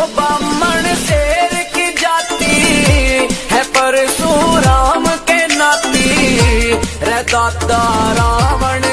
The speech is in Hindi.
हो बामण शेर की जाती। है परशुराम के नाती। रे दादा रावण